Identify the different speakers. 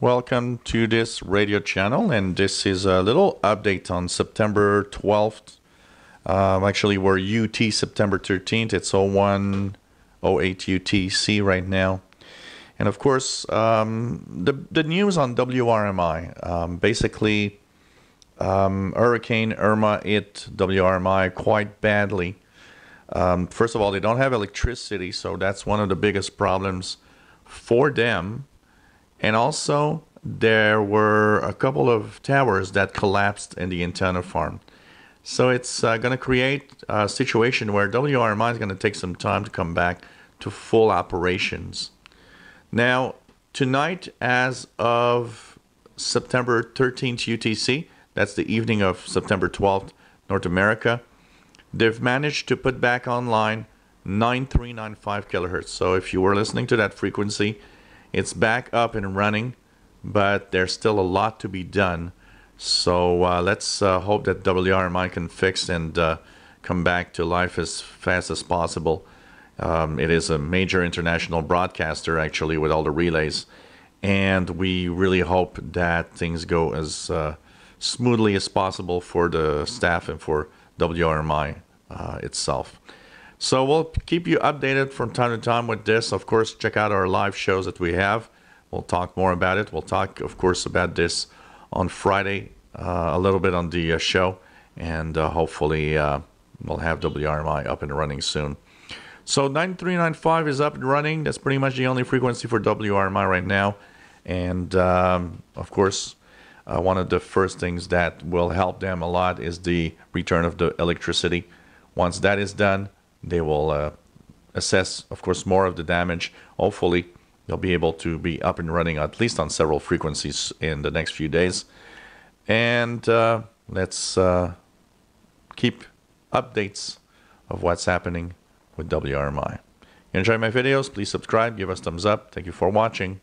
Speaker 1: Welcome to this radio channel, and this is a little update on September 12th. Um, actually, we're UT September 13th. It's 0108 UTC right now. And of course, um, the, the news on WRMI um, basically, um, Hurricane Irma hit WRMI quite badly. Um, first of all, they don't have electricity, so that's one of the biggest problems for them. And also, there were a couple of towers that collapsed in the antenna farm. So it's uh, going to create a situation where WRMI is going to take some time to come back to full operations. Now, tonight, as of September 13th UTC, that's the evening of September 12th, North America, they've managed to put back online 9395 kilohertz. So if you were listening to that frequency, it's back up and running, but there's still a lot to be done. So uh, let's uh, hope that WRMI can fix and uh, come back to life as fast as possible. Um, it is a major international broadcaster, actually, with all the relays. And we really hope that things go as uh, smoothly as possible for the staff and for WRMI uh, itself. So we'll keep you updated from time to time with this. Of course, check out our live shows that we have. We'll talk more about it. We'll talk, of course, about this on Friday, uh, a little bit on the uh, show, and uh, hopefully uh, we'll have WRMI up and running soon. So 9395 is up and running. That's pretty much the only frequency for WRMI right now. And um, of course, uh, one of the first things that will help them a lot is the return of the electricity. Once that is done, they will uh, assess, of course, more of the damage. Hopefully, they'll be able to be up and running at least on several frequencies in the next few days. And uh, let's uh, keep updates of what's happening with WRMI. Enjoy my videos? Please subscribe, give us thumbs up. Thank you for watching.